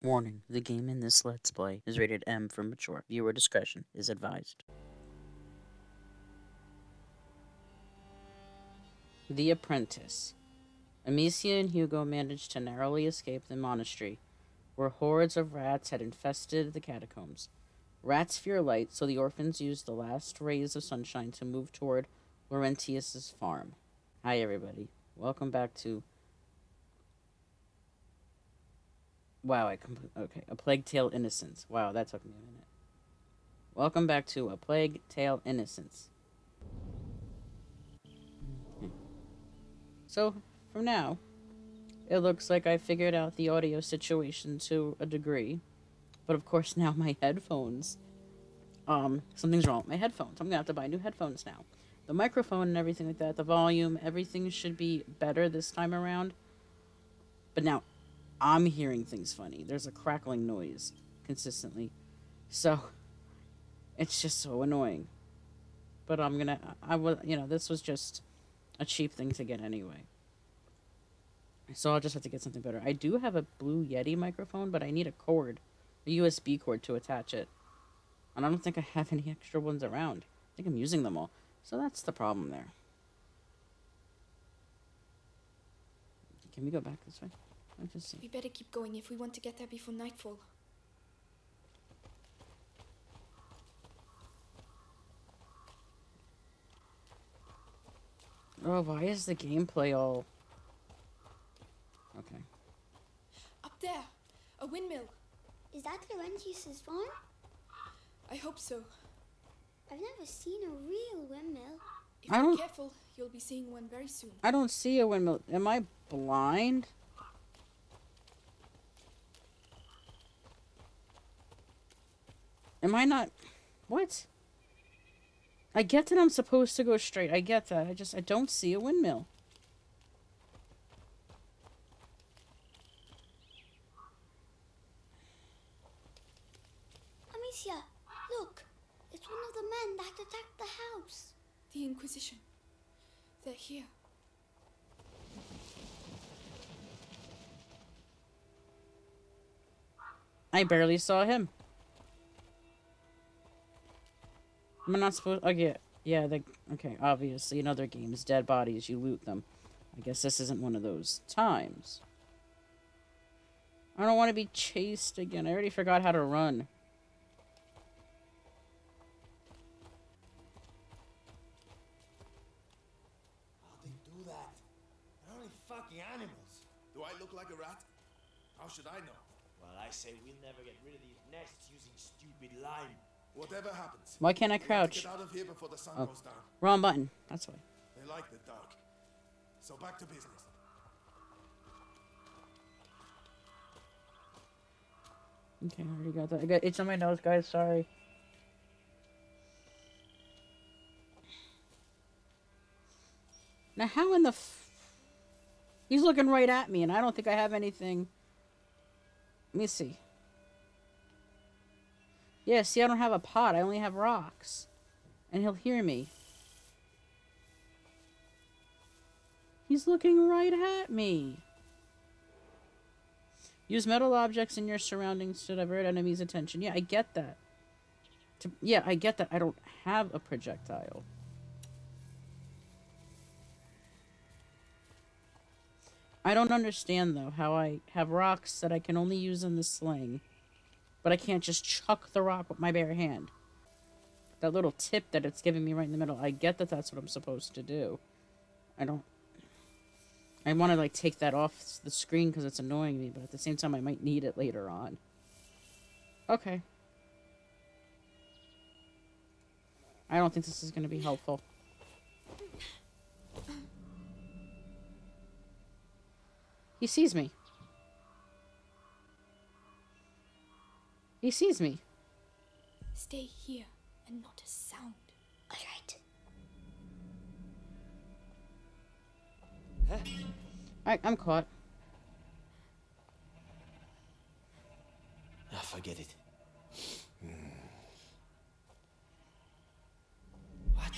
Warning, the game in this Let's Play is rated M for mature. Viewer discretion is advised. The Apprentice. Amicia and Hugo managed to narrowly escape the monastery, where hordes of rats had infested the catacombs. Rats fear light, so the orphans used the last rays of sunshine to move toward Laurentius's farm. Hi, everybody. Welcome back to Wow, I compl- okay. A Plague Tale Innocence. Wow, that took me a minute. Welcome back to A Plague Tale Innocence. So, from now, it looks like I figured out the audio situation to a degree. But of course, now my headphones. Um, something's wrong with my headphones. I'm gonna have to buy new headphones now. The microphone and everything like that, the volume, everything should be better this time around. But now, I'm hearing things funny. There's a crackling noise consistently. So it's just so annoying. But I'm gonna I will you know, this was just a cheap thing to get anyway. So I'll just have to get something better. I do have a Blue Yeti microphone, but I need a cord, a USB cord to attach it. And I don't think I have any extra ones around. I think I'm using them all. So that's the problem there. Can we go back this way? Let's just. We better keep going if we want to get there before nightfall. Oh, why is the gameplay all... Okay. Up there! A windmill! Is that Laurentius's farm? I hope so. I've never seen a real windmill. If I you're careful, you'll be seeing one very soon. I don't see a windmill. Am I blind? Am I not... What? I get that I'm supposed to go straight. I get that. I just... I don't see a windmill. Amicia, look! It's one of the men that attacked the house. The Inquisition. They're here. I barely saw him. Am not supposed... Okay, oh, yeah, the... Okay, obviously, in other games, dead bodies, you loot them. I guess this isn't one of those times. I don't want to be chased again. I already forgot how to run. How'd they do that? They're only fucking animals. Do I look like a rat? How should I know? Well, I say we'll never get rid of these nests using stupid lime. Whatever happens. Why can't I we have to crouch? Get out of here before the sun Oh. goes down. Wrong button. That's why. They like the dark. So back to business. Okay, I already got that. I got itch on my nose, guys. Sorry. Now, how in the f... He's looking right at me, and I don't think I have anything... Let me see. Yeah, see, I don't have a pot. I only have rocks. And he'll hear me. He's looking right at me. Use metal objects in your surroundings to divert enemies' attention. Yeah, I get that. To, yeah, I get that. I don't have a projectile. I don't understand, though, how I have rocks that I can only use in the sling, but I can't just chuck the rock with my bare hand. That little tip that it's giving me right in the middle, I get that that's what I'm supposed to do. I don't... I want to, like, take that off the screen because it's annoying me, but at the same time, I might need it later on. Okay. I don't think this is going to be helpful. He sees me. He sees me. Stay here and not a sound. All right. I, I'm caught. Ah, forget it. Hmm. What?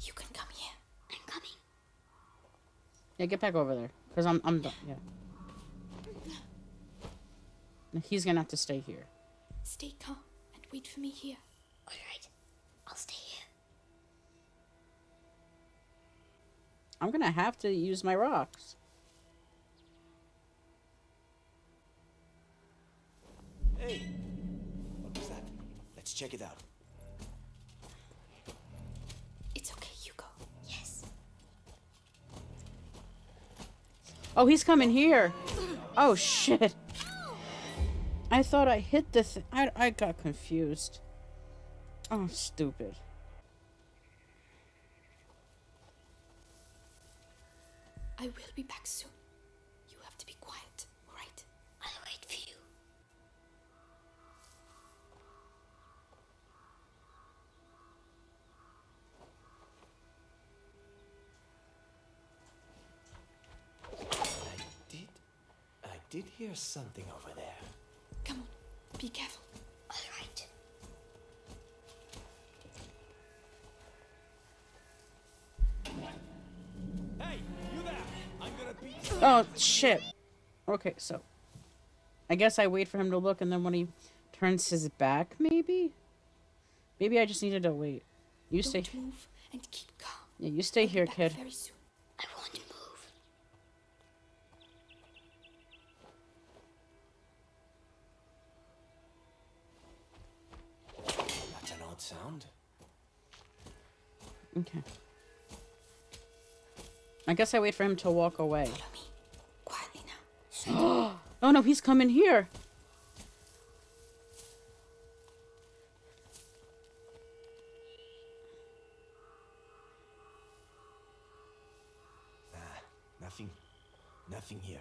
You can come here. I'm coming. Yeah, get back over there. Because I'm, I'm done. Yeah. He's gonna have to stay here. Stay calm and wait for me here. All right, I'll stay here. I'm gonna have to use my rocks. Hey, what was that? Let's check it out. It's okay, you go. Yes. Oh, he's coming here. Oh, shit. I thought I hit the thing. I, I got confused. Oh, stupid. I will be back soon. Did hear something over there. Come on, be careful. All right. Hey, you there! I'm gonna beat you. Oh, shit. Okay, so. I guess I wait for him to look, and then when he turns his back, maybe? Maybe I just needed to wait. You stay. Don't move and keep calm. Yeah, you stay I'll here, kid. Very soon. I want sound. Okay. I guess I wait for him to walk away. Follow me. Quietly now. Oh no, he's coming here. Nah, nothing. Nothing here.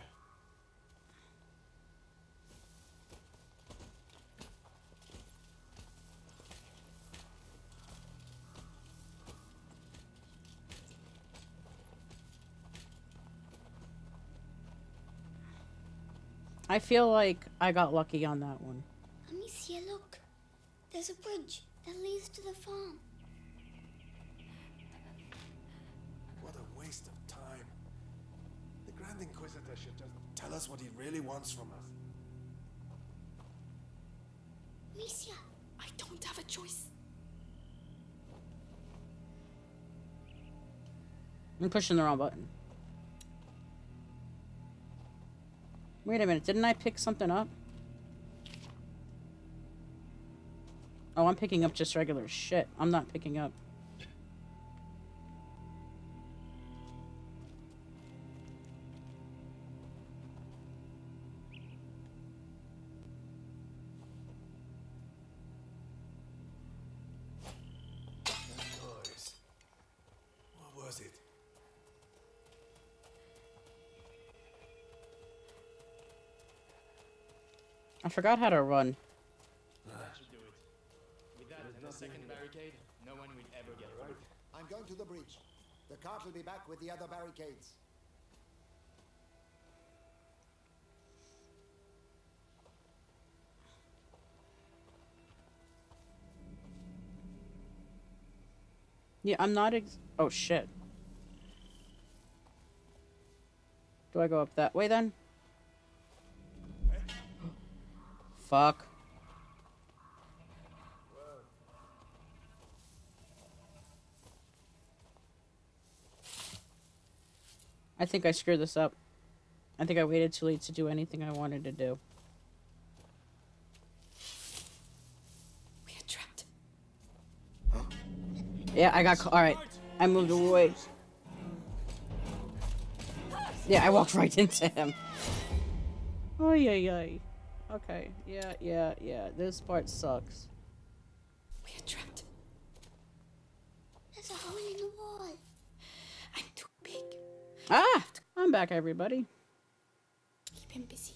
I feel like I got lucky on that one. Amicia, look. There's a bridge that leads to the farm. What a waste of time. The Grand Inquisitor should just tell us what he really wants from us. Amicia, I don't have a choice. I'm pushing the wrong button. Wait a minute, didn't I pick something up? Oh, I'm picking up just regular shit. I'm not picking up. Forgot how to run. should do it. With that and the second barricade, no one will ever get hurt. I'm going to the bridge. The cart will be back with the other barricades. Yeah, I'm not ex- Oh, shit. Do I go up that way then? Fuck. I think I screwed this up. I think I waited too late to do anything I wanted to do. We are trapped. Yeah, I got. ca- All right, I moved away. Yeah, I walked right into him. Oh yeah, yeah. Okay. Yeah, yeah, yeah. This part sucks. We are trapped. there's a hole in the wall. I'm too big. Ah, I'm back, everybody. Keep him busy.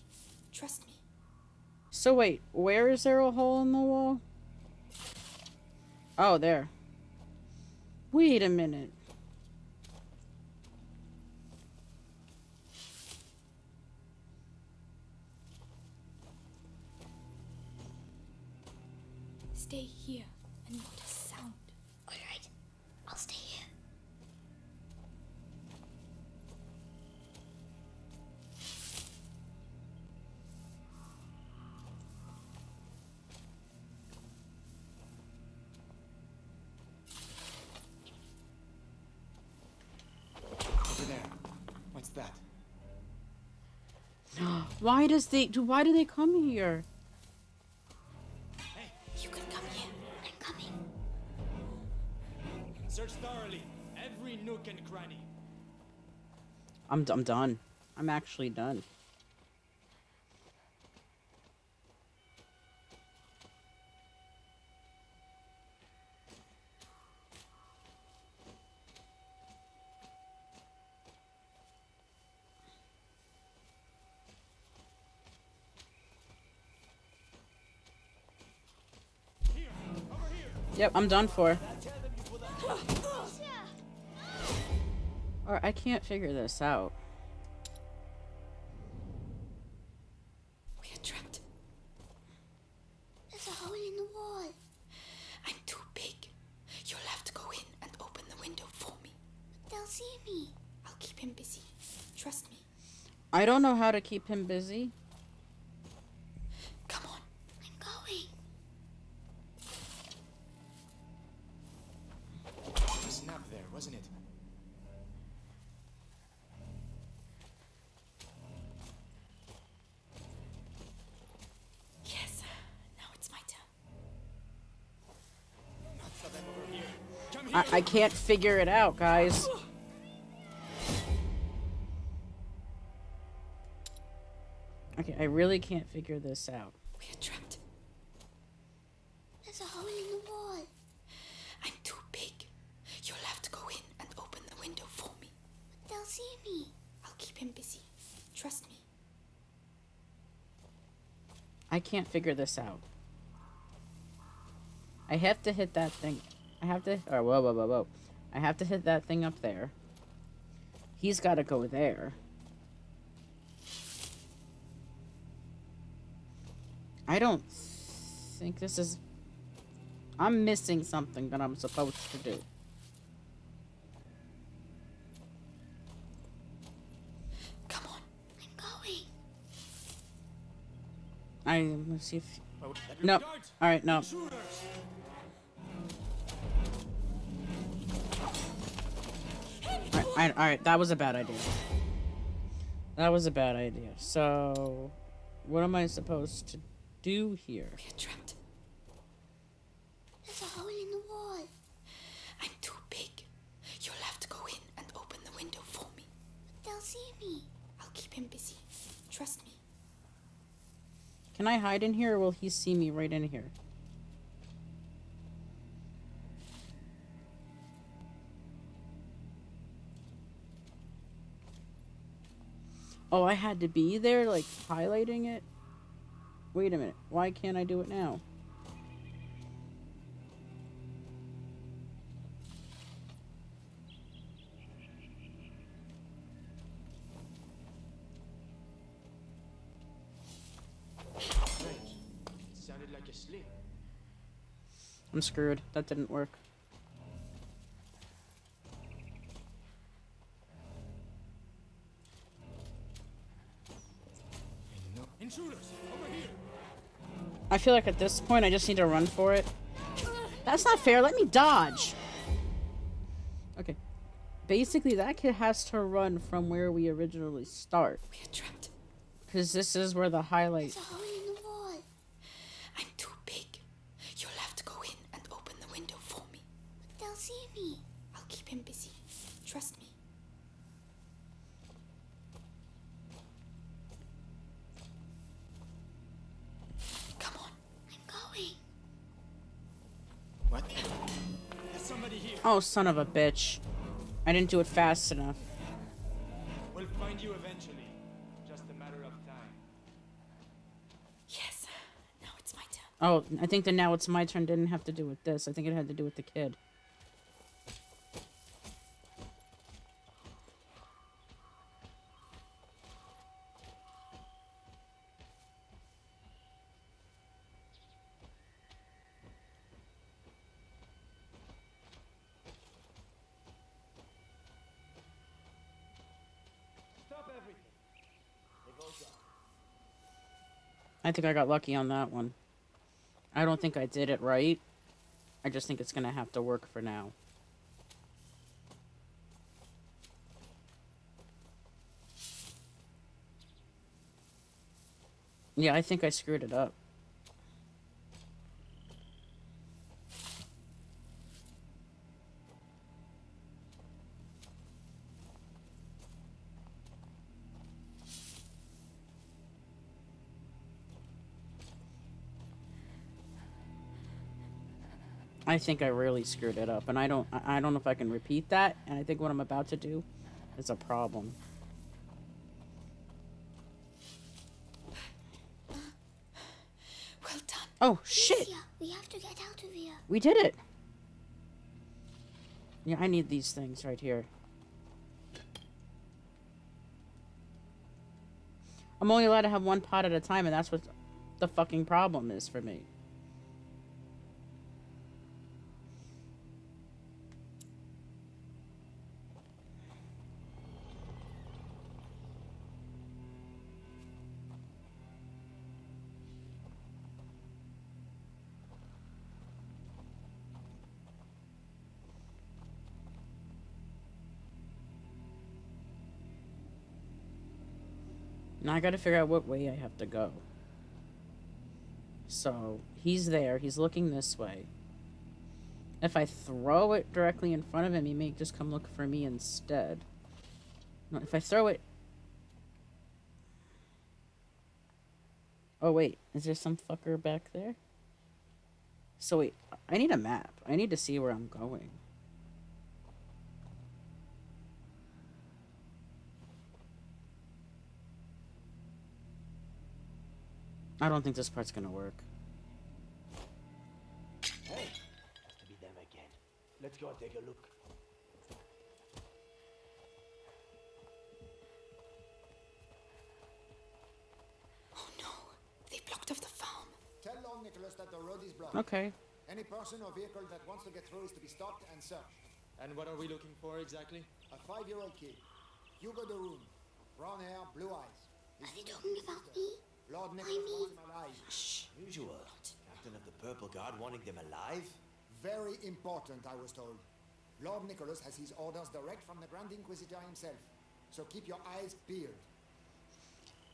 Trust me. So wait, where is there a hole in the wall? Oh, there. Wait a minute. Why does they do? Why do they come here? You can come here. I'm coming. Search thoroughly. Every nook and cranny. I'm I'm done. I'm actually done. Yep, I'm done for. Or I can't figure this out. We are trapped. There's a hole in the wall. I'm too big. You'll have to go in and open the window for me. They'll see me. I'll keep him busy. Trust me. I don't know how to keep him busy. Come on. I'm going. It was snap there, wasn't it? Yes. Now it's my turn. Lots of them over here. Come I, can't figure it out, guys. Okay, I really can't figure this out. We are trapped. There's a hole in the wall. I'm too big. You'll have to go in and open the window for me. They'll see me. I'll keep him busy. Trust me. I can't figure this out. I have to hit that thing. I have to. Oh, whoa, whoa, whoa, whoa. I have to hit that thing up there. He's got to go there. I don't think this is. I'm missing something that I'm supposed to do. Come on. I'm going. I let's see if. Oh, No. All right, no. Shooters. All right, all right, that was a bad idea. That was a bad idea. So, what am I supposed to do here? We are trapped. There's a hole in the wall. I'm too big. You'll have to go in and open the window for me. They'll see me. I'll keep him busy. Trust me. Can I hide in here, or will he see me right in here? Oh, I had to be there, like highlighting it. Wait a minute. Why can't I do it now? Strange. It sounded like a sleep. I'm screwed. That didn't work. No. Intruders! Over here! I feel like at this point I just need to run for it. That's not fair. Let me dodge. Okay. Basically, that kid has to run from where we originally start. We are trapped. Because this is where the highlight... There's a hole in the wall. I'm too big. You'll have to go in and open the window for me. They'll see me. I'll keep him busy. Trust me. Come on. I'm going. What? There's somebody here. Oh, son of a bitch. I didn't do it fast enough. We'll find you eventually. Just a matter of time. Yes. Now it's my turn. Oh, I think that now it's my turn didn't have to do with this. I think it had to do with the kid. I think I got lucky on that one. I don't think I did it right. I just think it's going to have to work for now. Yeah, I think I screwed it up. I think I really screwed it up, and I don't I don't know if I can repeat that, and I think what I'm about to do is a problem. Well done. Oh shit! Lucia, we have to get out of here. We did it! Yeah, I need these things right here. I'm only allowed to have one pot at a time, and that's what the fucking problem is for me. I gotta figure out what way I have to go. So, he's there. He's looking this way. If I throw it directly in front of him, he may just come look for me instead. If I throw it... Oh, wait. Is there some fucker back there? So, wait. I need a map. I need to see where I'm going. I don't think this part's gonna work. Hey, has to be them again. Let's go and take a look. Oh no, they blocked off the farm. Tell Lord Nicholas that the road is blocked. Okay. Any person or vehicle that wants to get through is to be stopped and searched. And what are we looking for exactly? A five-year-old kid. Hugo de Rune. Brown hair, blue eyes. His Are they talking about me? Lord I Nicholas mean- wants him alive. Usual. Captain of the Purple Guard wanting them alive? Very important, I was told. Lord Nicholas has his orders direct from the Grand Inquisitor himself. So keep your eyes peeled.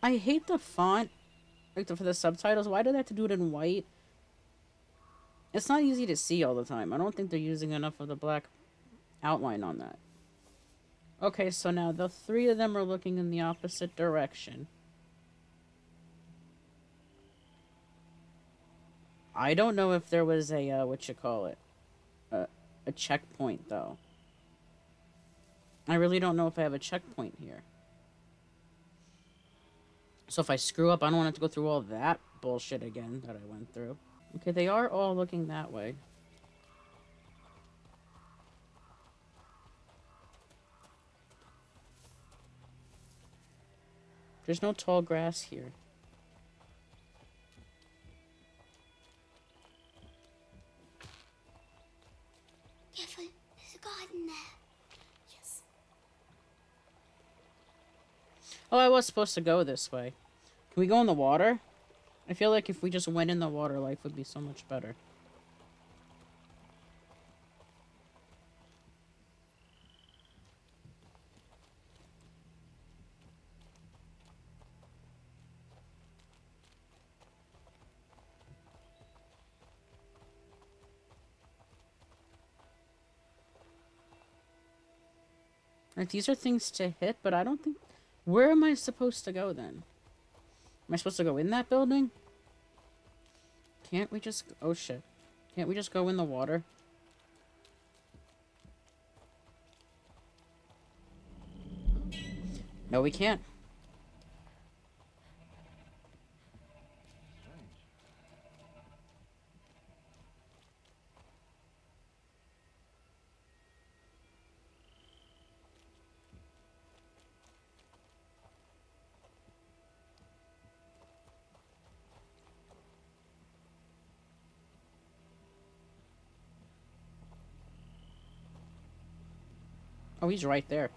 I hate the font like the, for the subtitles. Why do they have to do it in white? It's not easy to see all the time. I don't think they're using enough of the black outline on that. Okay, so now the three of them are looking in the opposite direction. I don't know if there was a uh, what you call it, a a checkpoint though. I really don't know if I have a checkpoint here. So if I screw up, I don't want to go through all that bullshit again that I went through. Okay, they are all looking that way. There's no tall grass here. Oh, I was supposed to go this way. Can we go in the water? I feel like if we just went in the water, life would be so much better. Like, these are things to hit, but I don't think... Where am I supposed to go, then? Am I supposed to go in that building? Can't we just... Oh, shit. Can't we just go in the water? No, we can't. Oh, he's right there.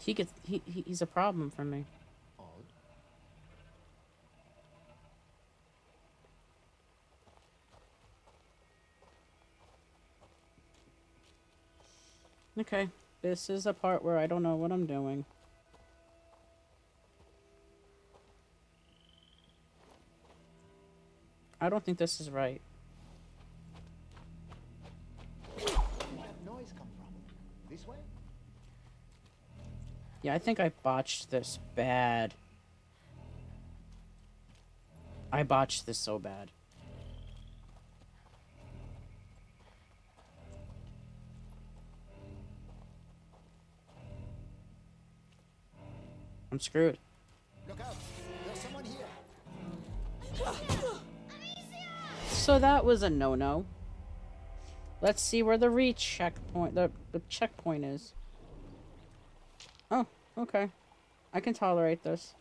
He gets he, he he's a problem for me. Odd. Okay. This is a part where I don't know what I'm doing. I don't think this is right. Where did that noise come from? This way? Yeah, I think I botched this bad. I botched this so bad. I'm screwed. Look out! There's someone here. So that was a no-no. Let's see where the reach checkpoint, the, the checkpoint is. Oh, okay. I can tolerate this.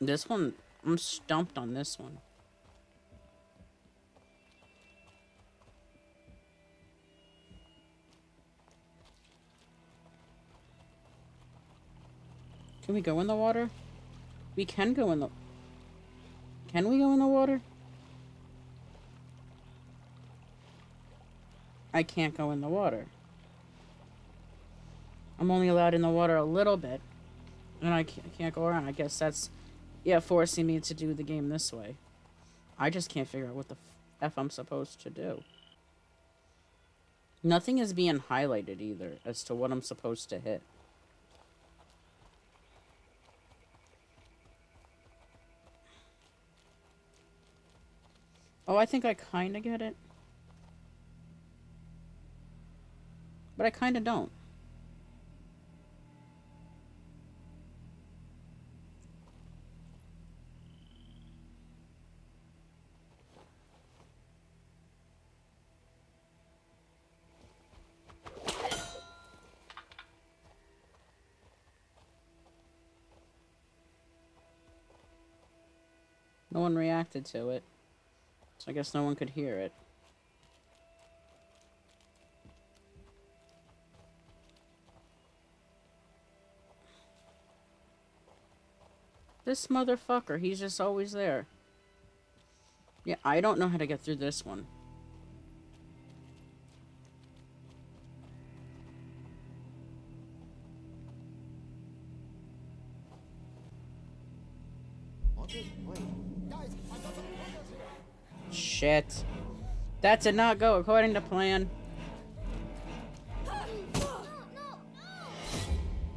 This one, I'm stumped on this one. Can we go in the water? We can go in the... Can we go in the water? I can't go in the water. I'm only allowed in the water a little bit. And I can't, go around. I guess that's, yeah, forcing me to do the game this way. I just can't figure out what the F I'm supposed to do. Nothing is being highlighted either as to what I'm supposed to hit. Oh, I think I kind of get it. But I kind of don't. No one reacted to it. So I guess no one could hear it. This motherfucker, he's just always there. Yeah, I don't know how to get through this one. Shit. That did not go according to plan.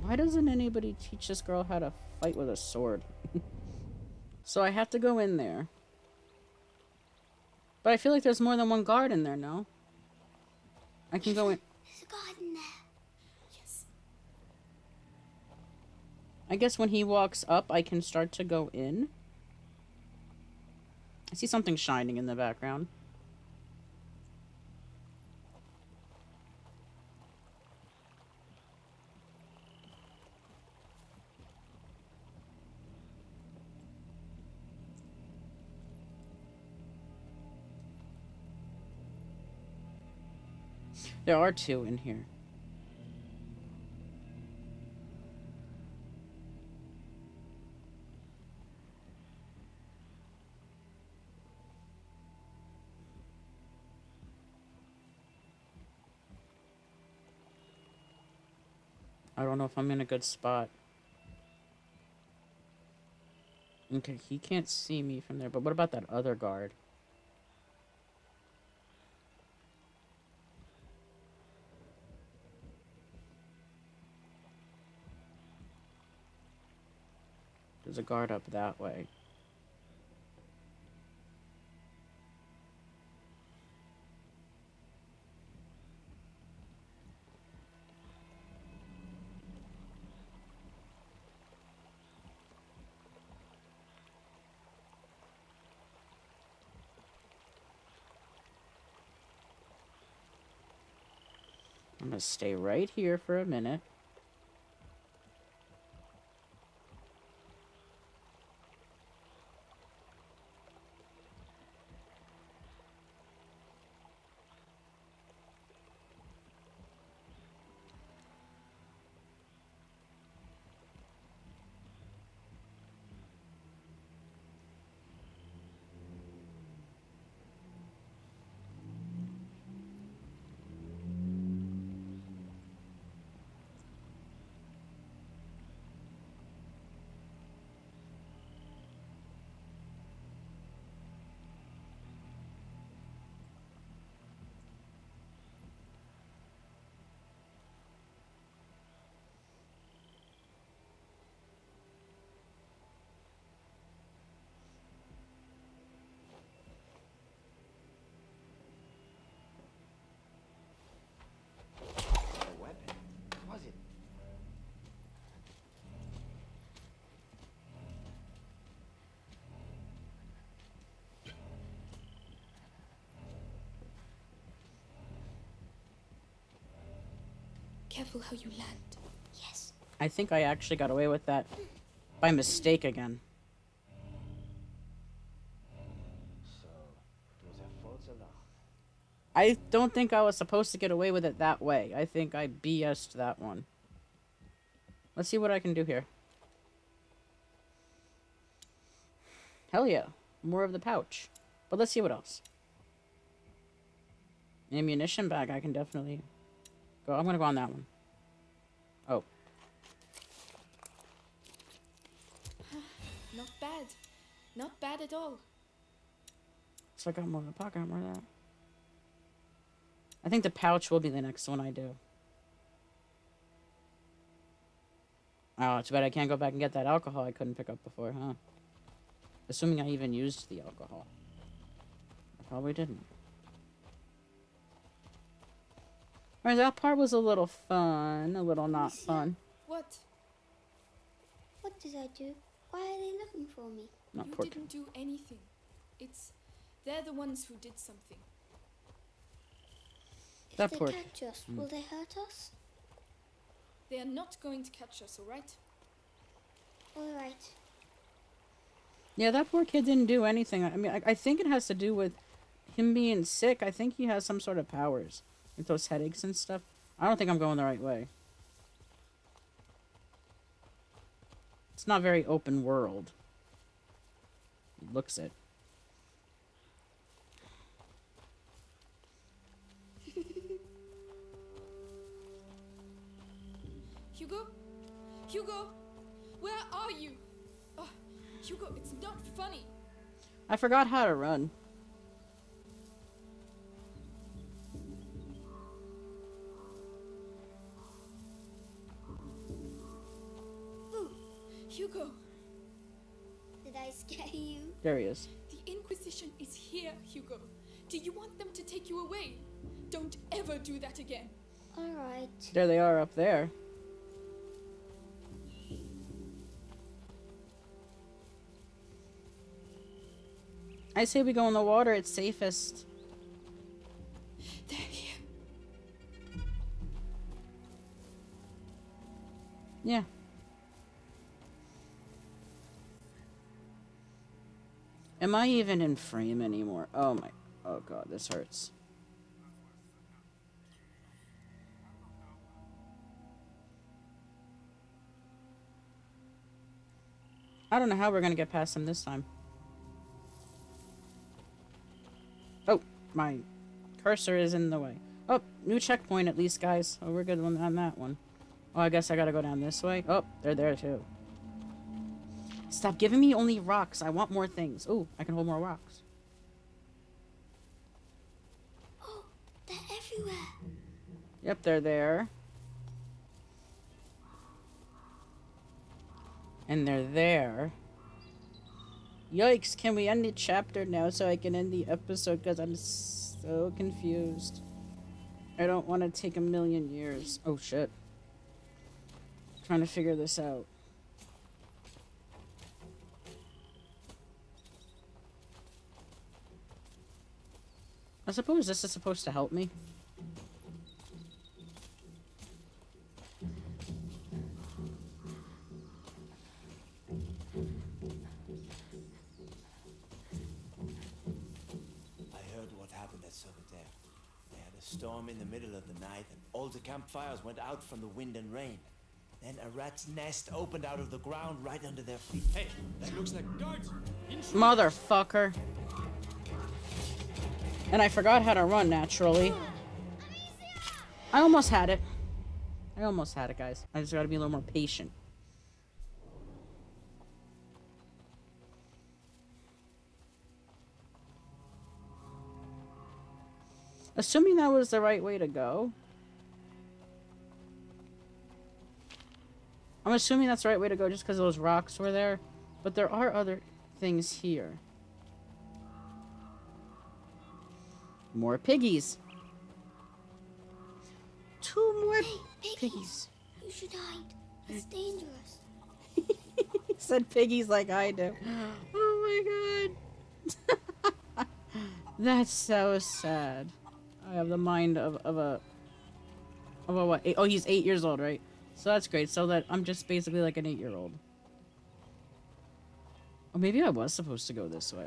Why doesn't anybody teach this girl how to fight with a sword? so I have to go in there. But I feel like there's more than one guard in there, no? I can go in. There's a garden there. Yes. I guess when he walks up, I can start to go in. I see something shining in the background. There are two in here. If I'm in a good spot. Okay, he can't see me from there, but what about that other guard? There's a guard up that way. Stay right here for a minute. Careful how you land. Yes. I think I actually got away with that by mistake again. So, it was a false alarm. I don't think I was supposed to get away with it that way. I think I BS'd that one. Let's see what I can do here. Hell yeah. More of the pouch. But let's see what else. Ammunition bag, I can definitely I'm gonna go on that one. Oh. Not bad. Not bad at all. So I got more of the pocket, of that. I think the pouch will be the next one I do. Oh, it's bad I can't go back and get that alcohol I couldn't pick up before, huh? Assuming I even used the alcohol. I probably didn't. Alright, that part was a little fun, a little not fun. What? What did I do? Why are they looking for me? Not you poor didn't do anything. It's they're the ones who did something. If That they poor- catch us, hmm. will they hurt us? They are not going to catch us, all right? All right. Yeah, that poor kid didn't do anything. I mean, I, I think it has to do with him being sick. I think he has some sort of powers. Like those headaches and stuff. I don't think I'm going the right way. It's not very open world. Looks it. Hugo? Hugo? Where are you? Oh, Hugo, it's not funny. I forgot how to run. Hugo, Did I scare you? There he is. the Inquisition is here, Hugo. Do you want them to take you away? Don't ever do that again. All right. There they are up there. I say we go in the water. It's safest. They're here. Yeah. Am I even in frame anymore? Oh my. Oh god, this hurts. I don't know how we're gonna get past him this time. Oh, my cursor is in the way. Oh, new checkpoint at least, guys. Oh, we're good on on that one. Oh, I guess I gotta go down this way. Oh, they're there too. Stop giving me only rocks. I want more things. Oh, I can hold more rocks. Oh, they're everywhere. Yep, they're there. And they're there. Yikes, can we end the chapter now so I can end the episode? Because I'm so confused. I don't want to take a million years. Oh, shit. Trying to figure this out. I suppose this is supposed to help me. I heard what happened at Sobater. They had a storm in the middle of the night, and all the campfires went out from the wind and rain. Then a rat's nest opened out of the ground right under their feet. Hey, that looks like guards. Motherfucker. And I forgot how to run naturally. I almost had it. I almost had it, guys. I just gotta be a little more patient. Assuming that was the right way to go. I'm assuming that's the right way to go just because those rocks were there. But there are other things here. More piggies. Two more Hey, piggies. piggies. You should hide. It's dangerous. he said piggies like I do. Oh my god. That's so sad. I have the mind of, of a Oh, well, what? Eight, oh, he's eight years old, right? So that's great. So that I'm just basically like an eight-year-old. Or maybe I was supposed to go this way.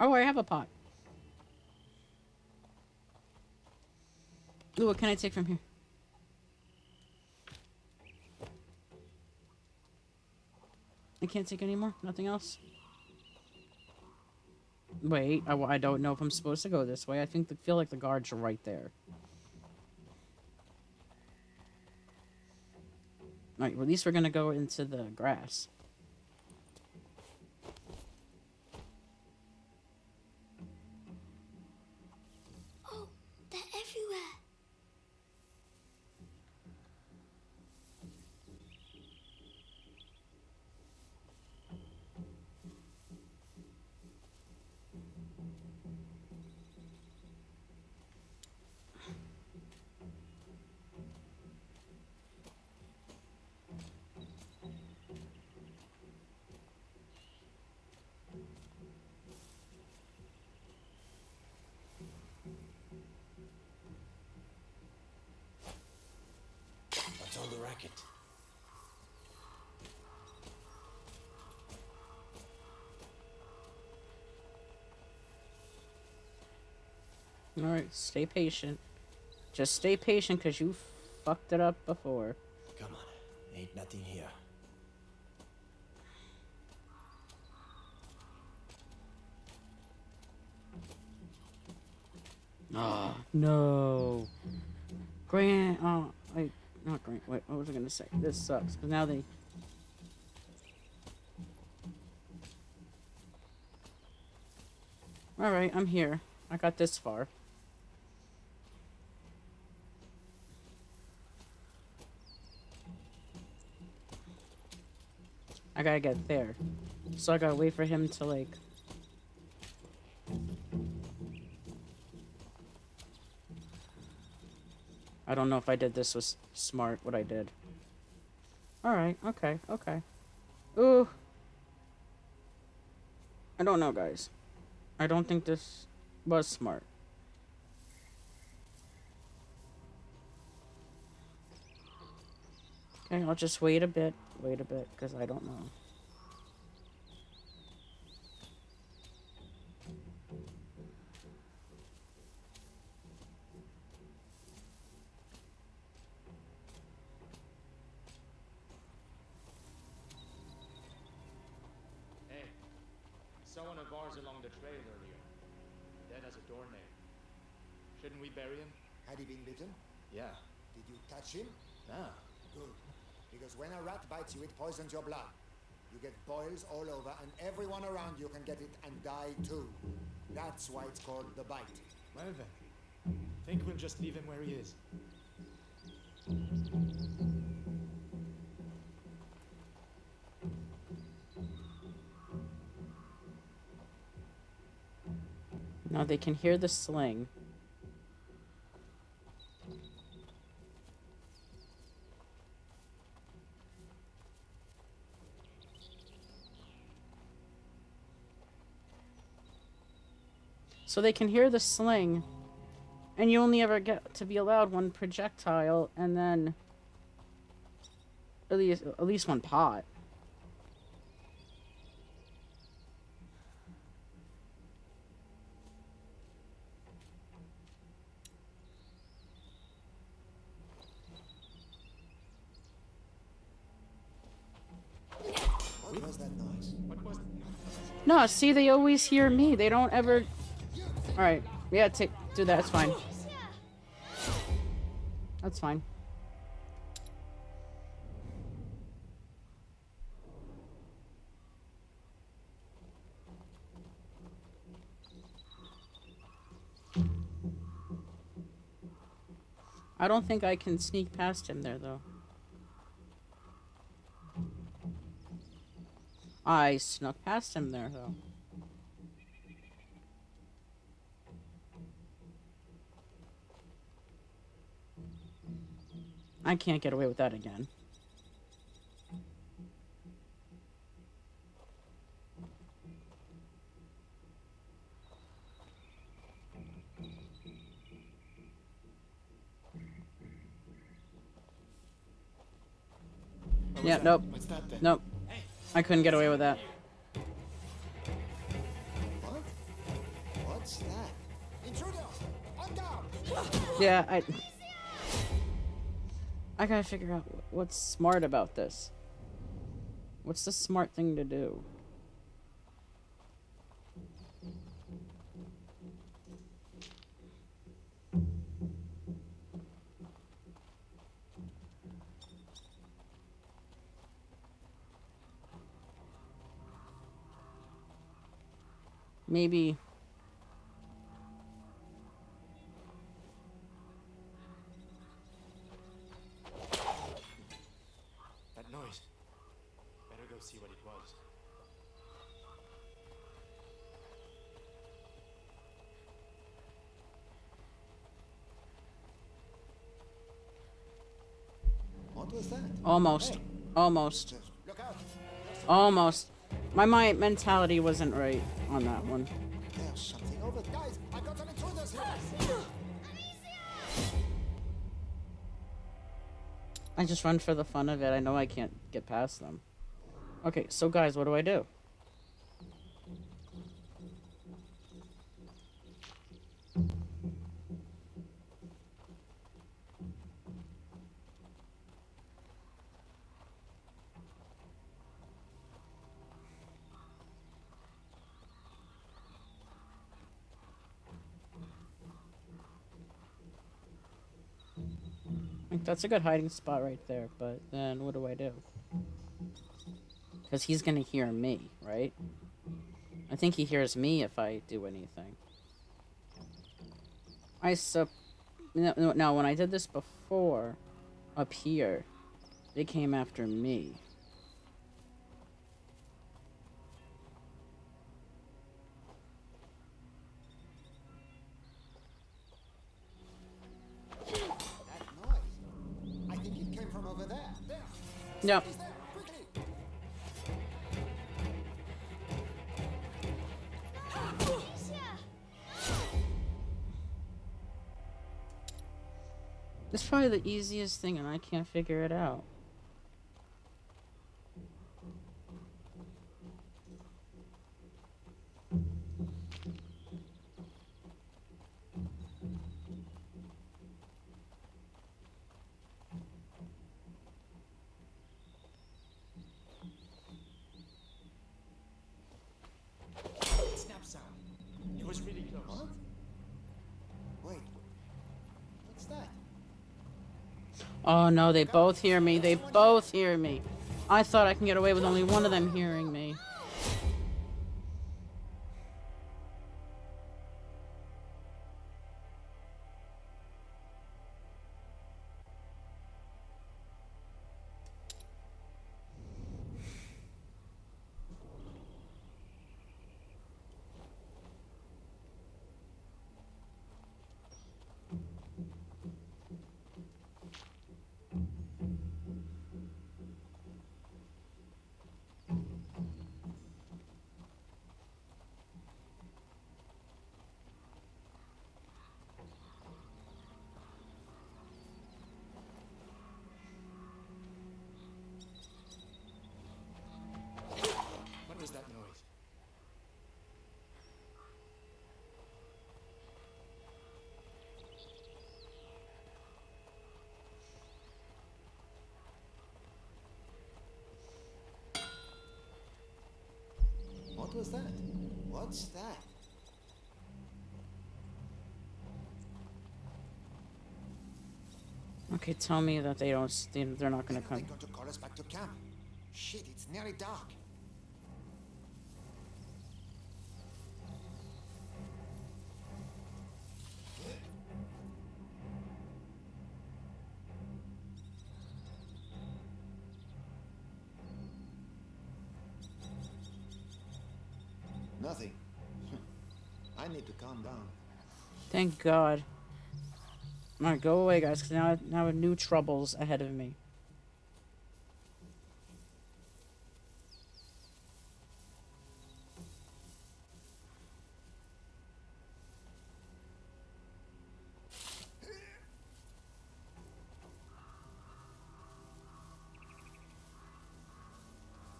Oh, I have a pot. Ooh, what can I take from here? I can't take any more? Nothing else? Wait, I, I don't know if I'm supposed to go this way. I think the, feel like the guards are right there. Alright, well, at least we're gonna go into the grass. Alright, stay patient. Just stay patient, because you fucked it up before. Come on, ain't nothing here. Ah, no. Grant, oh, wait, not Grant, wait, what was I gonna say? This sucks, because now they... Alright, I'm here. I got this far. I gotta get there. So I gotta wait for him to, like... I don't know if I did this was smart, what I did. Alright, okay, okay. Ooh. I don't know, guys. I don't think this was smart. Okay, I'll just wait a bit. Wait a bit, because I don't know. Hey, saw one of ours along the trail earlier. Dead as a doornail. Shouldn't we bury him? Had he been bitten? Yeah. Did you touch him? Nah. Good. Because when a rat bites you, it poisons your blood. You get boils all over, and everyone around you can get it and die too. That's why it's called the bite. Well then. I Think we'll just leave him where he is. Now they can hear the sling. So they can hear the sling, and you only ever get to be allowed one projectile, and then at least at least one pot. What was that noise? What was No, see, they always hear me. They don't ever. All right, yeah, take do that. It's fine. That's fine. I don't think I can sneak past him there, though. I snuck past him there, though. I can't get away with that again. What yeah, nope. Nope. Hey. I couldn't get away with that. What? What's that? Intruder! I'm down! Yeah, I... I gotta figure out what's smart about this. What's the smart thing to do? Maybe That noise. Better go see what it was. What was that? almost, Hey. almost. Look out! Almost. My my mentality wasn't right on that one. There's something over there. Guys, I got some intruders here! I just run for the fun of it. I know I can't get past them. Okay, so guys, what do I do? That's a good hiding spot right there, but then what do I do? Because he's gonna hear me, right? I think he hears me if I do anything. I sup. No, no, no, when I did this before, up here, they came after me. Yep. It's probably the easiest thing, and I can't figure it out. Snap sound. It was really close. What? Wait. What's that? Oh no, they both hear me. They both hear me. I thought I can get away with only one of them hearing me. Was that? What's that? Okay, tell me that they don't. They're not gonna They're come. going to call us back to camp. Shit, it's nearly dark. Nothing. I need to calm down. Thank God. Alright, go away, guys, because now, now I have new troubles ahead of me.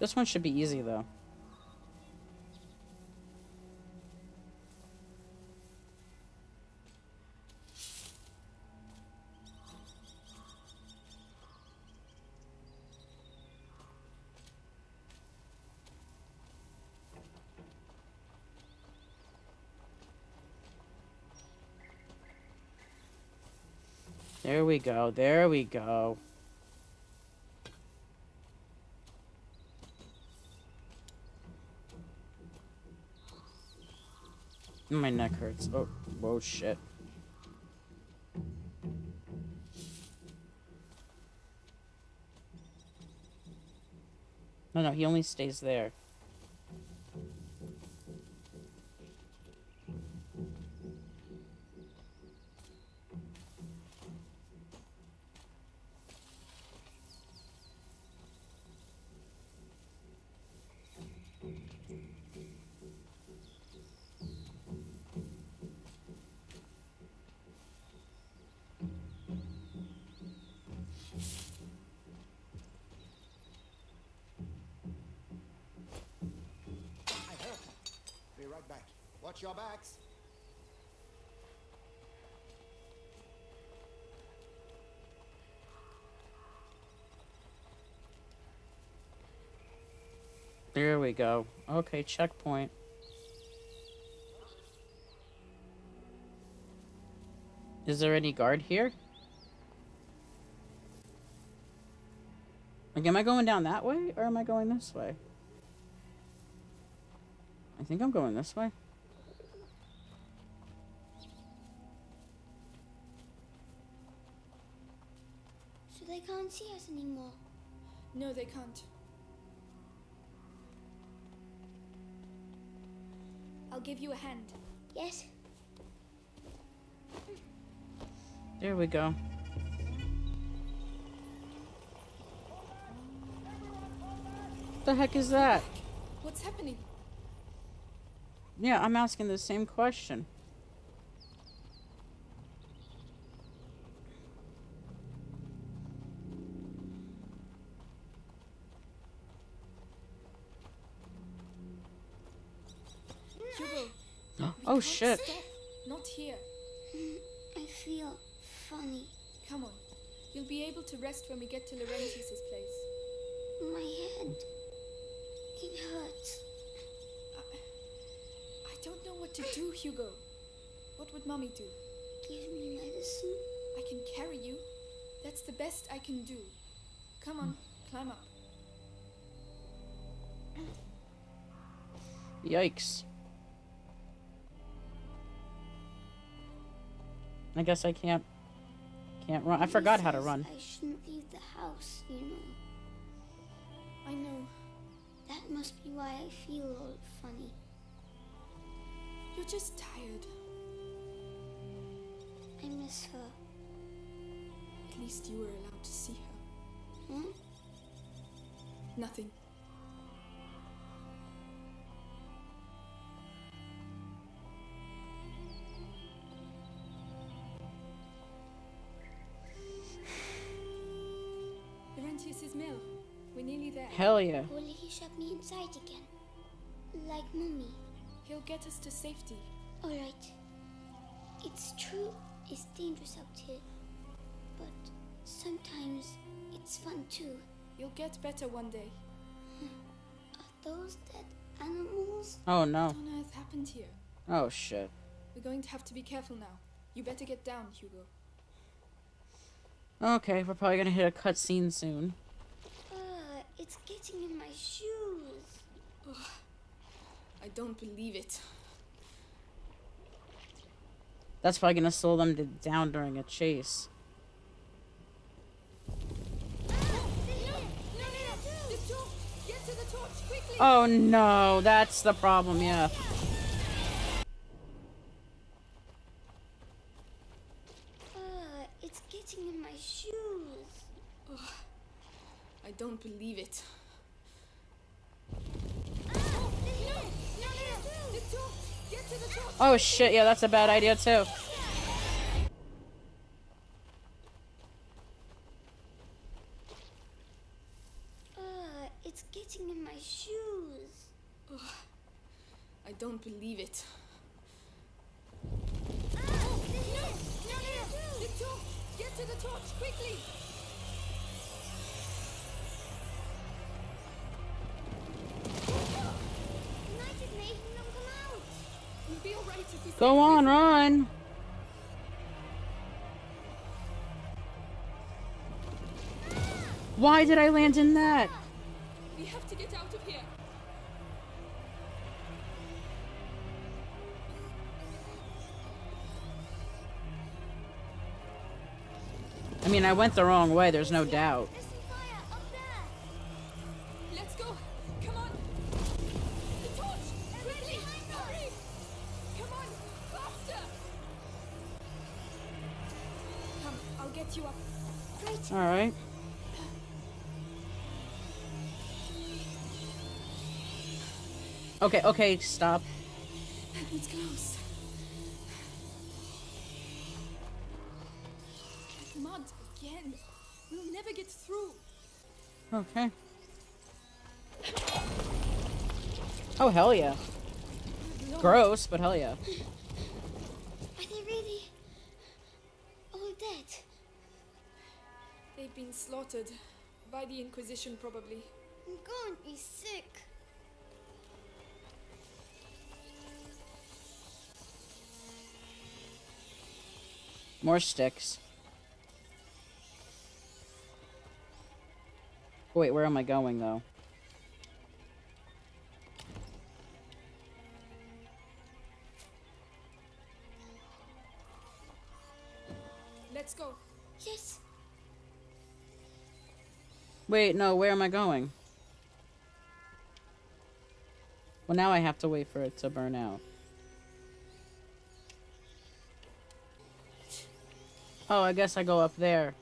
This one should be easy, though. We go. There we go. My neck hurts. Oh, whoa, shit. No, no, he only stays there. Your backs. There we go. Okay, checkpoint. Is there any guard here? Like, am I going down that way, or am I going this way? I think I'm going this way. So they can't see us anymore. No, they can't. I'll give you a hand. Yes? There we go. What The heck is that? What's happening? Yeah, I'm asking the same question. Oh can't shit. stop. Not here. Mm, I feel funny. Come on. You'll be able to rest when we get to Laurentius's place. My head. It hurts. I don't know what to do, Hugo. What would Mommy do? Give me medicine. I can carry you. That's the best I can do. Come on, climb up. Yikes. I guess I can't can't run. I Mommy forgot how to run. I shouldn't leave the house, you know. I know. That must be why I feel all funny. You're just tired. I miss her. At least you were allowed to see her. Hmm? Nothing. Oh, nearly there. Will he shut me inside again? Like Mummy. He'll get us to safety. Alright. It's true, it's dangerous out here. But sometimes it's fun too. You'll get better one day. Hmm. Are those dead animals? Oh no. What on earth happened here? Oh shit. We're going to have to be careful now. You better get down, Hugo. Okay, we're probably gonna hit a cutscene soon. It's getting in my shoes. I don't believe it. That's probably gonna slow them to- down during a chase. Ah, get to the torch quickly! Oh no, that's the problem, yeah. Uh, it's getting in my shoes. I don't believe it. Oh shit, yeah, that's a bad idea too. Uh, it's getting getting in my shoes. I don't believe it. Ah, the head! No, no, no! The torch! Get to the torch, quickly! The Go on, run. Why did I land in that? We have to get out of here. I mean, I went the wrong way, there's no doubt. Alright. Okay, okay, stop. It's close. Mud again. We'll never get through. Okay. Oh, hell yeah. Gross, but hell yeah. Are they really all dead? They've been slaughtered by the Inquisition, probably. I'm going to be sick. More sticks. Wait, where am I going, though? Wait, no, where am I going? Well, now I have to wait for it to burn out. Oh, I guess I go up there.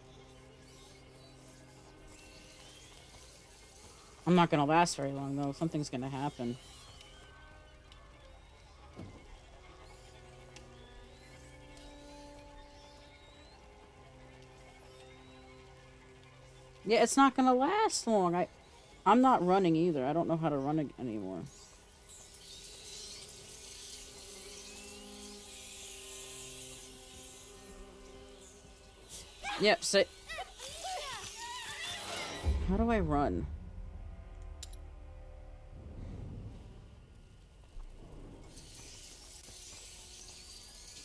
I'm not gonna last very long, though. Something's gonna happen. Yeah, it's not gonna last long. I, I'm not running either. I don't know how to run anymore. Yep. So, how do I run?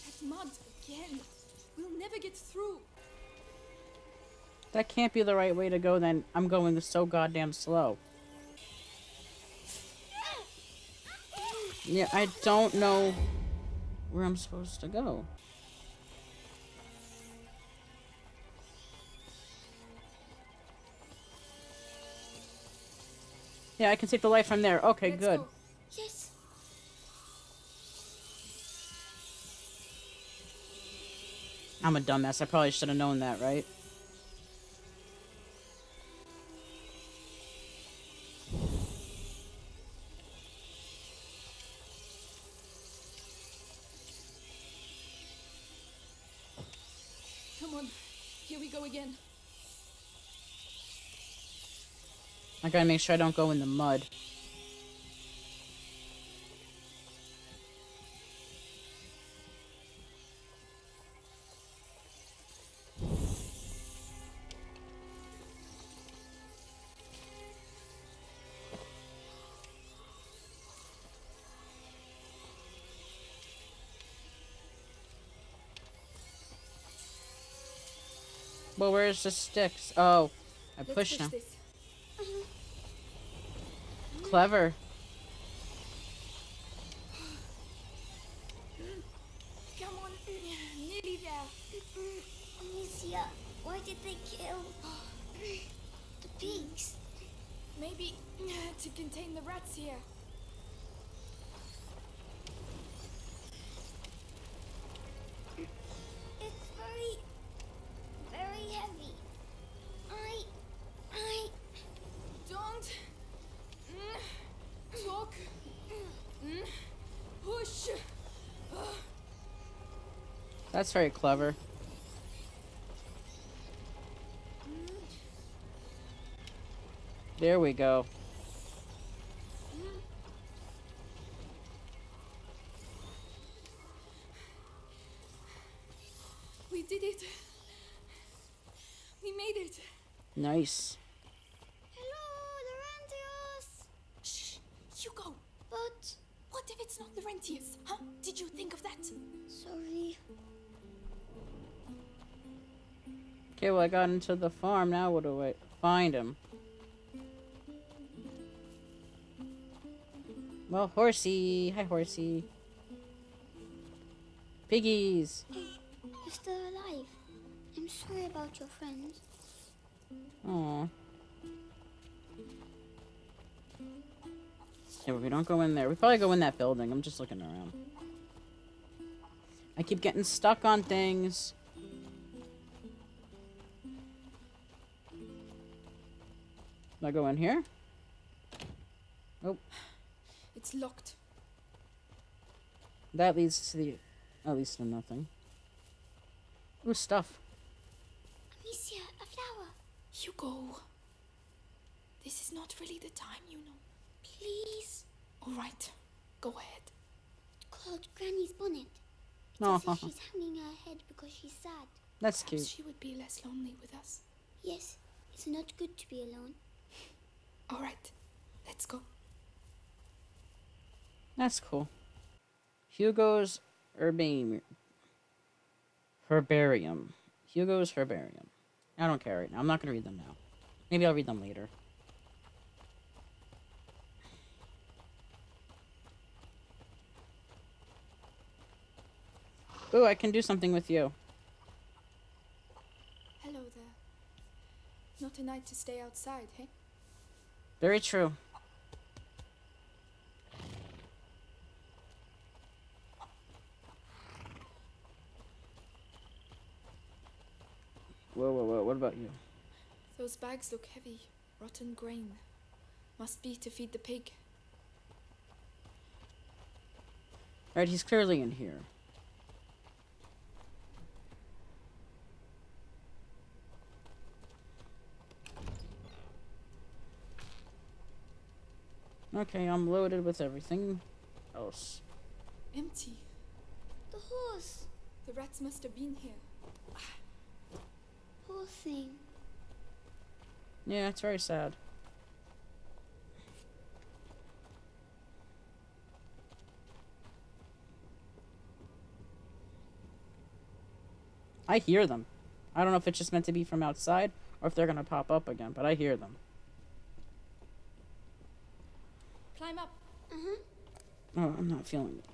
That mud again. We'll never get through. That can't be the right way to go. Then I'm going so goddamn slow. Yeah, I don't know where I'm supposed to go. Yeah, I can take the light from there. Okay, Let's good. go. Yes. I'm a dumbass. I probably should have known that, right? Gotta make sure I don't go in the mud. Well, where's the sticks? Oh, I pushed push them. this. Clever. Come on. Nearly there. Amicia, why did they kill the pigs? Maybe to contain the rats here. That's very clever. There we go. We did it. We made it. Nice. Got into the farm. Now what do I find him? Well, horsey. Hi, horsey. Piggies. You're still alive. I'm sorry about your friends. Aw. Yeah, but we don't go in there. We probably go in that building. I'm just looking around. I keep getting stuck on things. I go in here? Nope. It's locked. That leads to the... At least to nothing. Ooh, stuff. Amicia, a flower. Hugo. This is not really the time, you know. Please. All right. Go ahead. Called Granny's bonnet. Aw, As if she's hanging her head because she's sad. that's Perhaps cute. she would be less lonely with us. Yes, it's not good to be alone. All right. Let's go. That's cool. Hugo's herbarium. Herbarium. Hugo's herbarium. I don't care right now. I'm not gonna read them now. Maybe I'll read them later. Ooh, I can do something with you. Hello there. Not a night to stay outside, hey? Very true. Whoa, whoa, whoa. What about you? Those bags look heavy. Rotten grain. Must be to feed the pig. Alright, he's clearly in here. Okay, I'm loaded with everything else. Empty. The horse. The rats must have been here. Poor thing. Yeah, it's very sad. I hear them. I don't know if it's just meant to be from outside or if they're gonna pop up again, but I hear them. Climb up. Uh-huh. Oh, I'm not feeling it.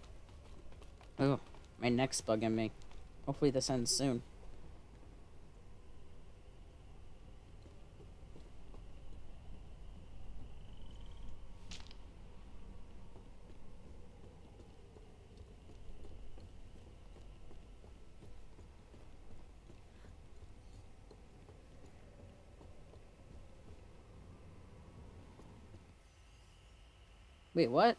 Oh, my neck's bugging me. Hopefully this ends soon. Wait, what?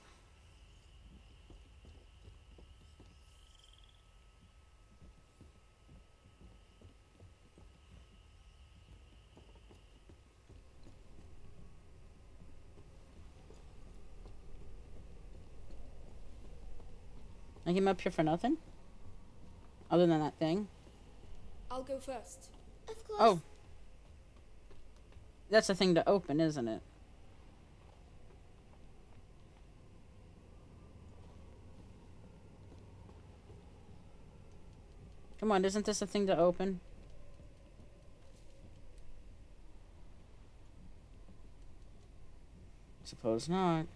I came up here for nothing? Other than that thing? I'll go first. Of oh. course. Oh. That's the thing to open, isn't it? Come on, isn't this a thing to open? Suppose not.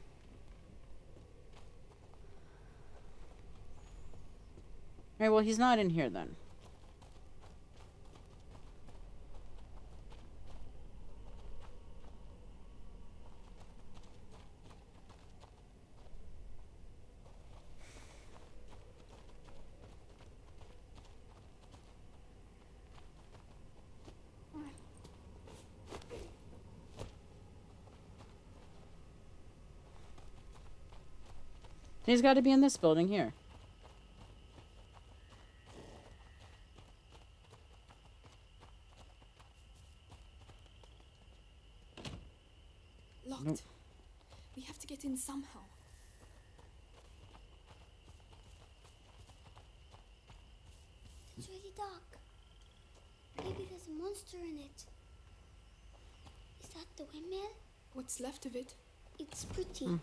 Alright, well, he's not in here then. He's got to be in this building here. Locked. Nope. We have to get in somehow. It's really dark. Maybe there's There's a monster in it. Is that the windmill? What's left of it? It's pretty. Hmm.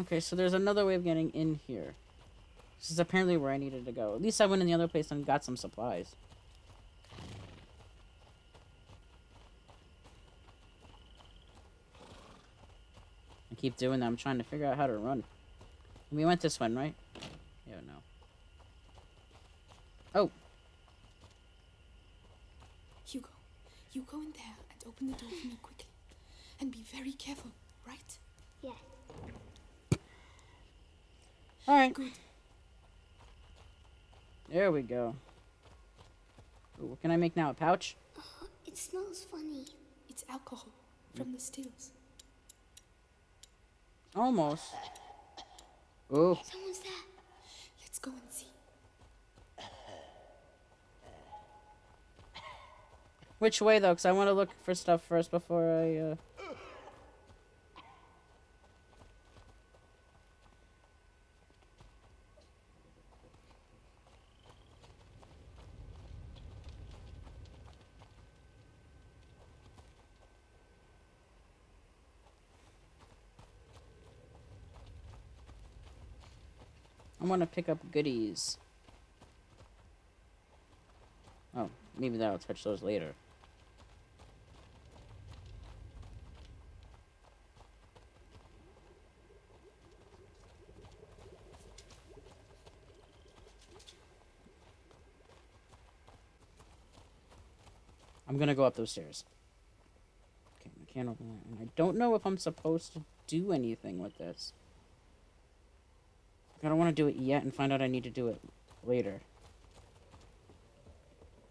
Okay, so there's another way of getting in here. This is apparently where I needed to go. At least I went in the other place and got some supplies. I keep doing that. I'm trying to figure out how to run. We went this one, right? Yeah, no. Oh, Hugo, you go in there and open the door for me quickly. And be very careful, right? Yeah. Alright. There we go. Ooh, what can I make now? A pouch? Oh, it smells funny. It's alcohol from the stills. Almost. Oh. Someone's there. Let's go and see. Which way though? Because I want to look for stuff first before I. Uh... want to pick up goodies. Oh, maybe that'll touch those later. I'm gonna go up those stairs. Okay, I can't open that. And I don't know if I'm supposed to do anything with this. I don't want to do it yet and find out I need to do it later.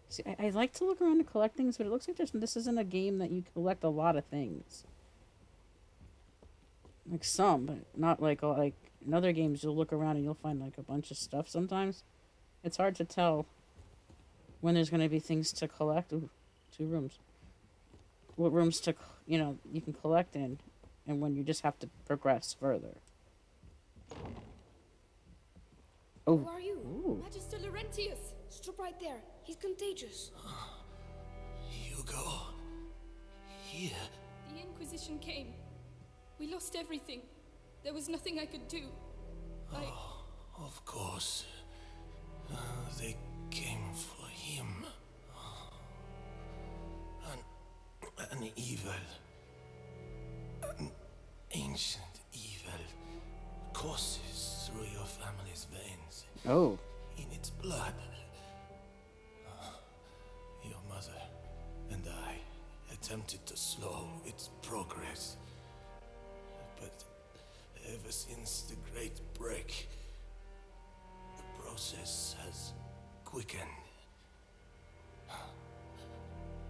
See, I, I like to look around and collect things, but it looks like there's, this isn't a game that you collect a lot of things. Like some, but not like like in other games. You'll look around and you'll find like a bunch of stuff. Sometimes it's hard to tell when there's going to be things to collect. Ooh, two rooms. What rooms to you know you can collect in, and when you just have to progress further. Oh, Who are you? Ooh. Magister Laurentius. Stop right there. He's contagious. Hugo. Here. The Inquisition came. We lost everything. There was nothing I could do. I. Of course. Uh, they came for him. An, an evil. An ancient evil courses through your family's veins. oh, in its blood. Uh, your mother and I attempted to slow its progress. But ever since the Great Break, the process has quickened.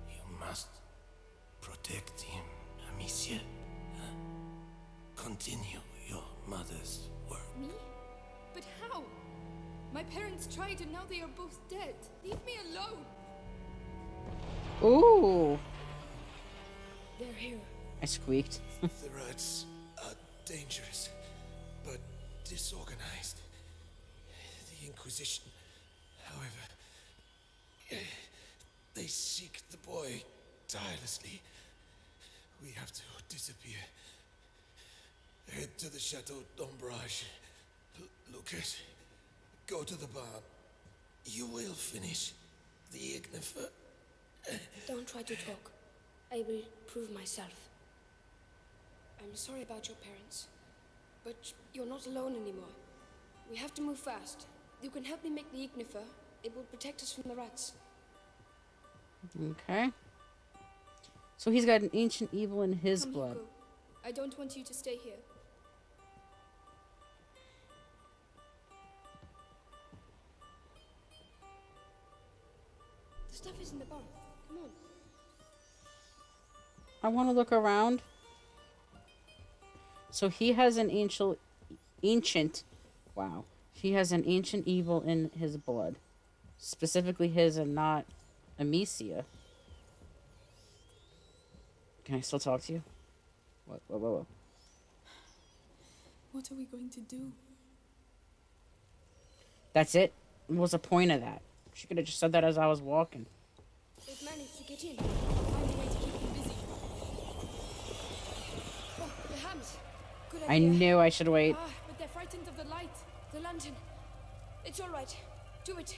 You must protect him, Amicia. Continue your mother's work. Me? But how? My parents tried and now they are both dead. Leave me alone. ooh! They're here. I squeaked. The rats are dangerous, but disorganized. The Inquisition, however, they seek the boy tirelessly. We have to disappear. Head to the Chateau d'Ombrage. L- Lucas, go to the barn. You will finish the Ignifer. Don't try to talk. I will prove myself. I'm sorry about your parents, but you're not alone anymore. We have to move fast. You can help me make the Ignifer. It will protect us from the rats. Okay. So he's got an ancient evil in his Come, blood. Hugo. I don't want you to stay here. Stuff is in the barn. Come on. I want to look around. So he has an ancient, ancient, wow. He has an ancient evil in his blood, specifically his and not Amicia. Can I still talk to you? Whoa, whoa, whoa, whoa. What are we going to do? That's it? What was the point of that? She could have just said that as I was walking. They've managed to get in. Find a way to keep them busy. Oh, the hams. Good I knew I should wait. Ah, but they're frightened of the light. The lantern. It's all right. Do it.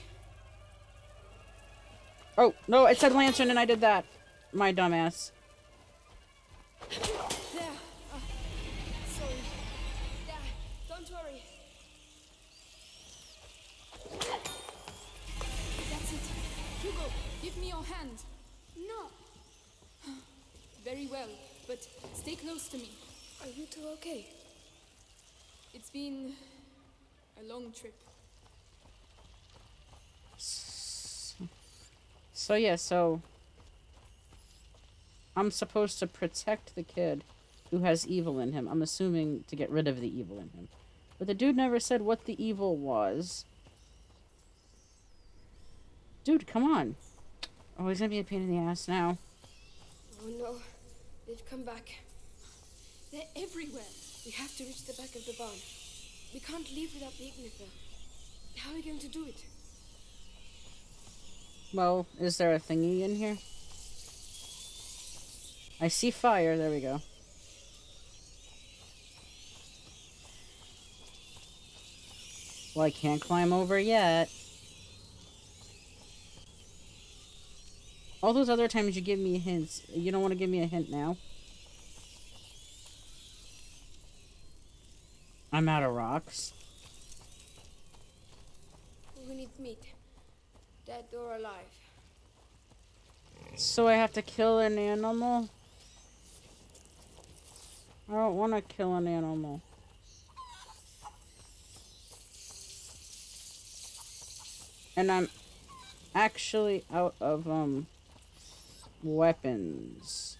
Oh, no, it said lantern and I did that. My dumbass. Your hand. No. Very well, but stay close to me. Are you two okay? It's been a long trip. So yeah, so I'm supposed to protect the kid who has evil in him. I'm assuming to get rid of the evil in him. But the dude never said what the evil was. Dude, come on. Oh, he's gonna be a pain in the ass now. Oh no. They've come back. They're everywhere. We have to reach the back of the barn. We can't leave without the Ignifer. How are we going to do it? Well, is there a thingy in here? I see fire. There we go. Well, I can't climb over yet. All those other times you give me hints, you don't want to give me a hint now? I'm out of rocks. We need meat. Dead or alive. So I have to kill an animal? I don't want to kill an animal. And I'm actually out of, um, weapons.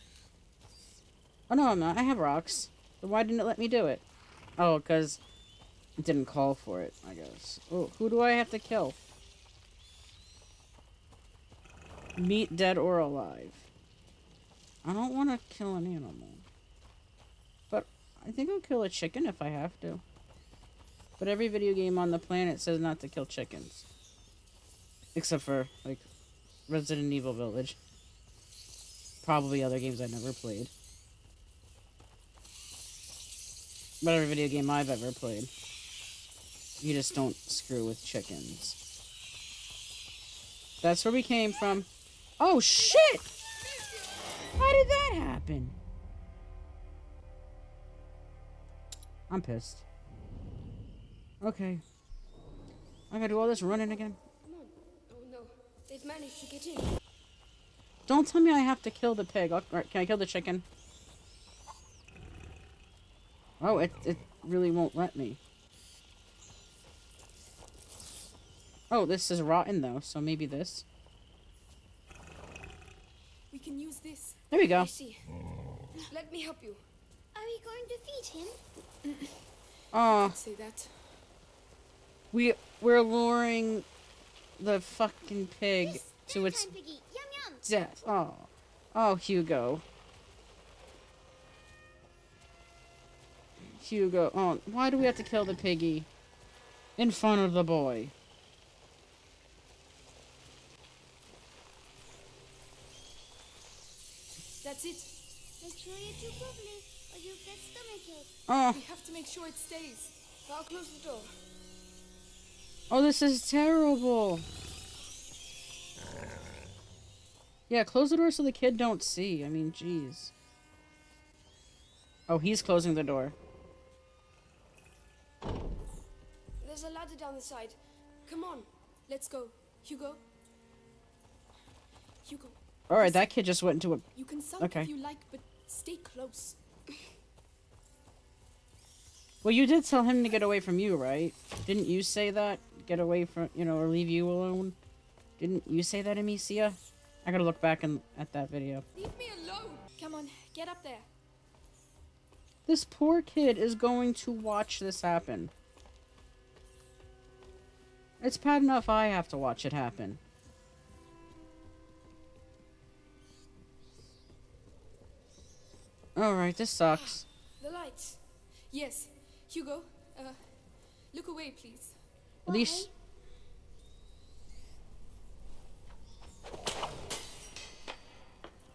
Oh, no, I'm not. I have rocks. Then why didn't it let me do it? Oh, because it didn't call for it, I guess. Oh, who do I have to kill? Meat dead or alive. I don't want to kill an animal. But I think I'll kill a chicken if I have to. But every video game on the planet says not to kill chickens. Except for, like, Resident Evil Village. Probably other games I've never played. But every video game I've ever played. You just don't screw with chickens. That's where we came from. Oh shit! How did that happen? I'm pissed. Okay. I gotta do all this running again. Come on. Oh no. They've managed to get in. Don't tell me I have to kill the pig. I'll- or can I kill the chicken? Oh, it, it really won't let me. Oh, this is rotten though, so maybe this. We can use this. There we I go. see. Let me help you. Are we going to feed him? Oh, Say that. we we're luring the fucking pig Yes, to its kind, Piggy. Yum yum. Death. Oh, oh, Hugo. Hugo. Oh, why do we have to kill the piggy in front of the boy? That's it. Make sure you chew properly, or you'll get stomachache. Oh, We have to make sure it stays. I'll close the door. oh, this is terrible. Yeah, close the door so the kid don't see. I mean, jeez. Oh, he's closing the door. There's a ladder down the side. Come on. Let's go. Hugo. Hugo, All right, that kid just went into a. you can sulk Okay. if you like, but stay close. Well, you did tell him to get away from you, right? Didn't you say that? Get away from, you know, or leave you alone? Didn't you say that, Amicia? I gotta look back and at that video. Leave me alone. Come on, get up there. This poor kid is going to watch this happen. It's bad enough I have to watch it happen. Alright, this sucks. The lights. Yes. Hugo, uh, look away, please. At least.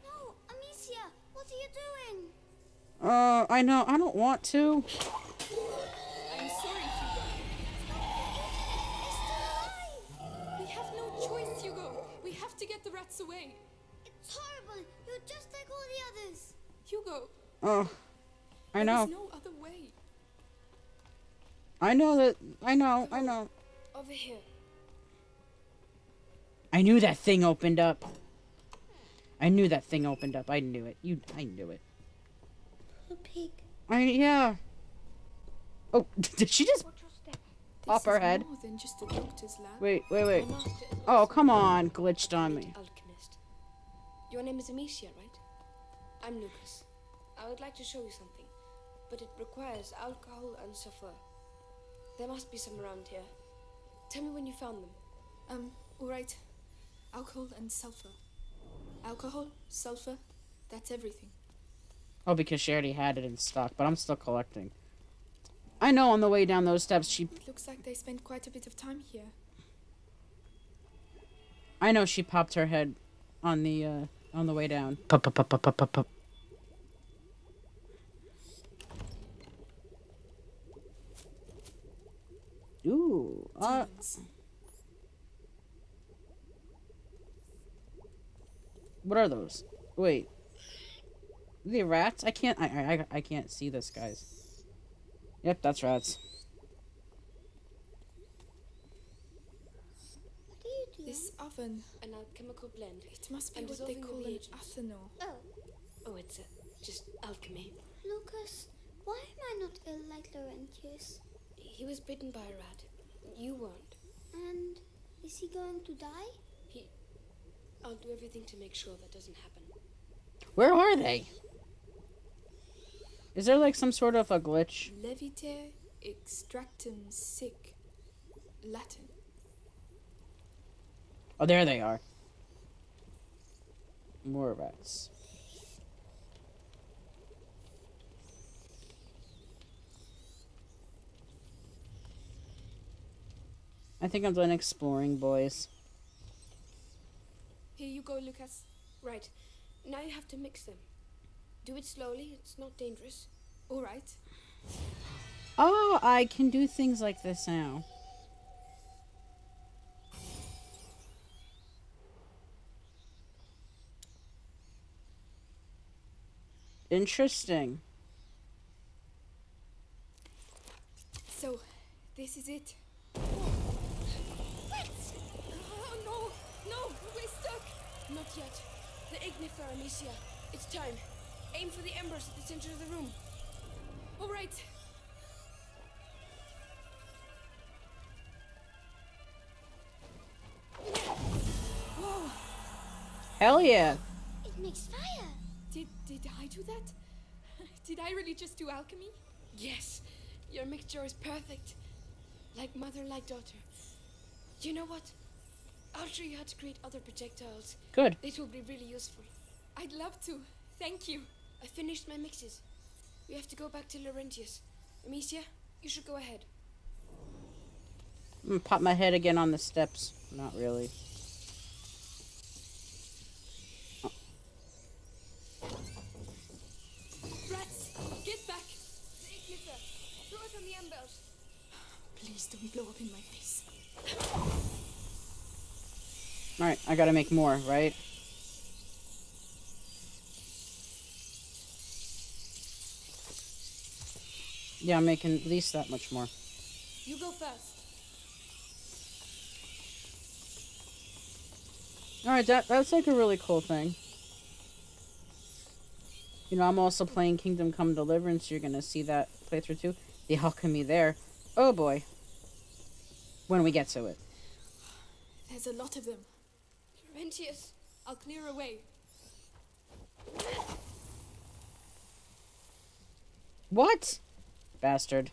No, Amicia, what are you doing? Uh, I know, I don't want to. I'm sorry, Hugo. It's still alive. We have no choice, Hugo. We have to get the rats away. It's horrible. You're just like all the others. Hugo, Oh, I know. there's no other way. I know that. I know, I know. Over here. I knew that thing opened up. I knew that thing opened up. I knew it. You, I knew it. Poor pig. I, yeah. Oh, did she just Watch your step. This Up her head. just a doctor's lab. Wait, wait, wait. My master is Oh, come on. Glitched on me. Alchemist. Your name is Amicia, right? I'm Lucas. I would like to show you something, but it requires alcohol and sulfur. There must be some around here. Tell me when you found them. Um, alright. Alcohol and sulfur. Alcohol, sulfur, that's everything. Oh, because she already had it in stock, but I'm still collecting. I know on the way down those steps, she. It looks like they spent quite a bit of time here. I know she popped her head on the, uh, on the way down. Pop, pop, pop, pop, pop, pop, pop. Ooh, uh, what are those? Wait, Are they rats? I can't. I, I I can't see this, guys. Yep, that's rats. What are you doing? This oven, An alchemical blend. it must be I'm what they call an reagents. Oh, Oh, it's uh, just alchemy. Lucas, why am I not ill like Laurentius? He was bitten by a rat. You weren't. And is he going to die? He. I'll do everything to make sure that doesn't happen. Where are they? Is there like some sort of a glitch? Levite extractum sic. Latin. Oh, there they are. More rats. I think I'm done exploring, boys. Here you go, Lucas. Right. Now you have to mix them. Do it slowly. It's not dangerous. Alright. Oh, I can do things like this now. Interesting. So, this is it. Oh no! No! We're stuck! Not yet. The ignifer, Amicia. It's time. Aim for the embers at the center of the room. Alright. Whoa! Hell yeah. It makes fire. Did did I do that? Did I really just do alchemy? Yes. Your mixture is perfect. Like mother, like daughter. You know what? I'll show you how to create other projectiles. Good. This will be really useful. I'd love to. Thank you. I finished my mixes. We have to go back to Laurentius. Amicia, you should go ahead. I'm gonna pop my head again on the steps. Not really. Rats, get back! Ignifer. Throw it on the embers. Please don't blow up in my face. Alright, I gotta make more, right? Yeah, I'm making at least that much more. You go first. Alright, that, that's like a really cool thing. You know, I'm also playing Kingdom Come Deliverance. You're gonna see that playthrough too. The alchemy there. Oh boy. When we get to it. There's a lot of them. Laurentius. I'll clear away. What? Bastard.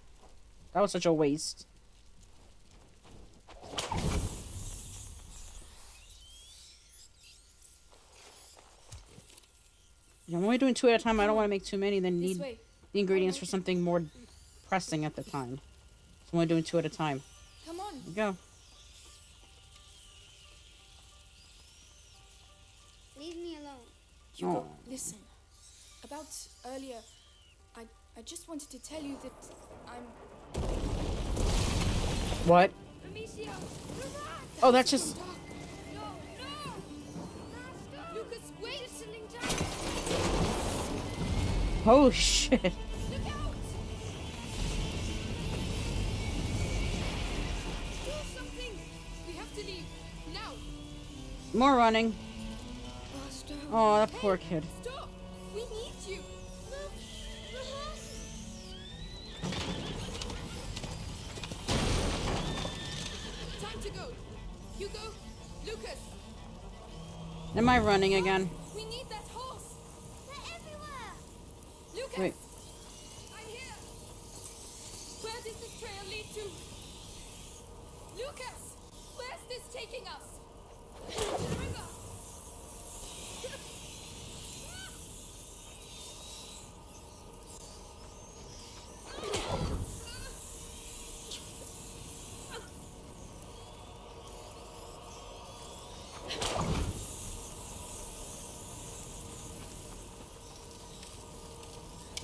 That was such a waste. I'm only doing two at a time. I don't want to make too many. Then need the ingredients for something more pressing at the time. So I'm only doing two at a time. Come on. Here we go. Leave me alone. Hugo, Oh. listen. About earlier, I I just wanted to tell you that I'm. What? Amicia! Oh, that's just. No, no! Lucas, wait! Whistling time! Oh shit. Look out! Do something! We have to leave now. More running. Oh, that poor kid. Hugo, Lucas, Am I running again? we need that horse. They're everywhere! Lucas, Wait. I'm here. Where does this trail lead to? Lucas, where's this taking us? To the river.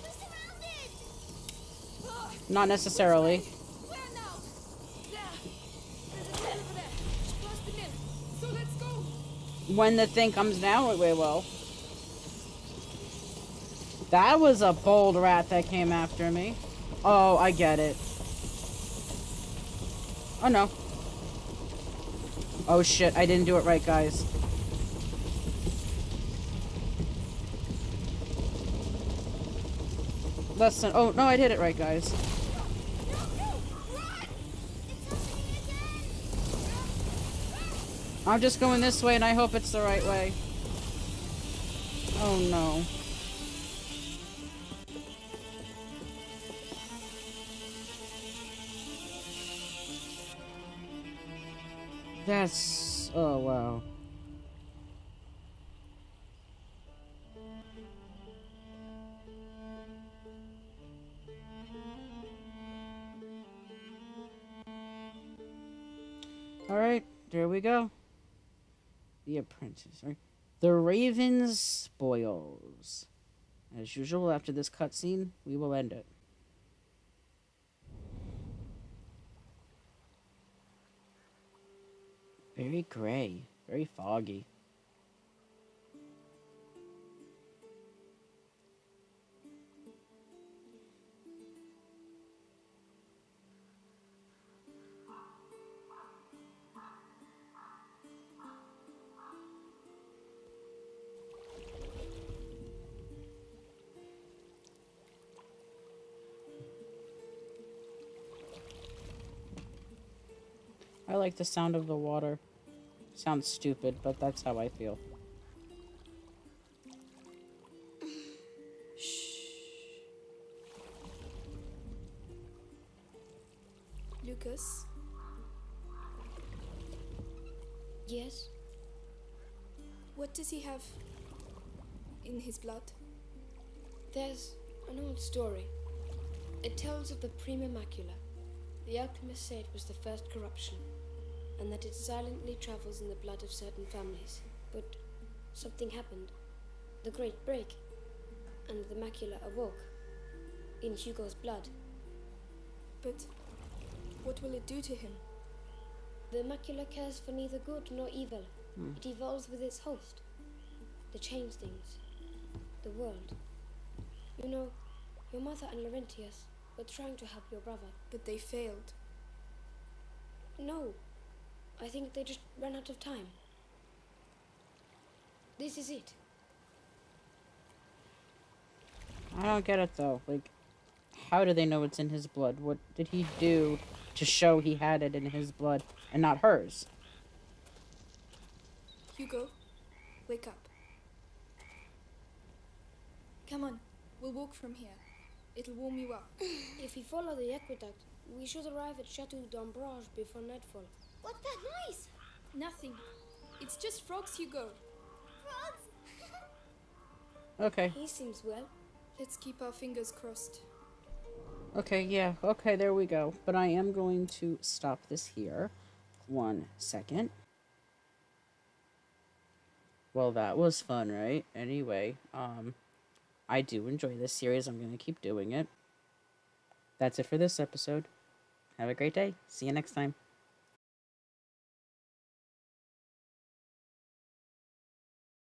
We're surrounded! Ah, Not necessarily. Where now? There. There's a trail over there. Just past the mill. So let's go. When the thing comes down, we will. That was a bold rat that came after me. Oh, I get it. Oh no. Oh shit, I didn't do it right, guys. Listen, oh no, I did it right, guys. No, no! Run! It's happening again! I'm just going this way and I hope it's the right way. Oh no. That's. Oh wow. Alright, there we go. The apprentice, right? The Raven spoils. As usual, after this cutscene, we will end it. Very gray, very foggy. I like the sound of the water. Sounds stupid, but that's how I feel. Shh. Lucas, Yes? what does he have in his blood? There's an old story. It tells of the Prima Macula. The alchemist said it was the first corruption, and that it silently travels in the blood of certain families. But something happened. The Great Break, and the macula awoke in Hugo's blood. But what will it do to him? The macula cares for neither good nor evil. Hmm. It evolves with its host. To change things. The world. You know, your mother and Laurentius were trying to help your brother. But they failed. No. I think they just ran out of time. This is it. I don't get it though. Like, how do they know it's in his blood? What did he do to show he had it in his blood and not hers? Hugo, wake up. Come on, we'll walk from here. It'll warm you up. If we follow the aqueduct, we should arrive at Chateau d'Ombrage before nightfall. What's that noise? Nothing. It's just frogs, Hugo. Frogs? Okay. He seems well. Let's keep our fingers crossed. Okay, yeah. Okay, there we go. But I am going to stop this here. One second. Well, that was fun, right? Anyway, um, I do enjoy this series. I'm going to keep doing it. That's it for this episode. Have a great day. See you next time.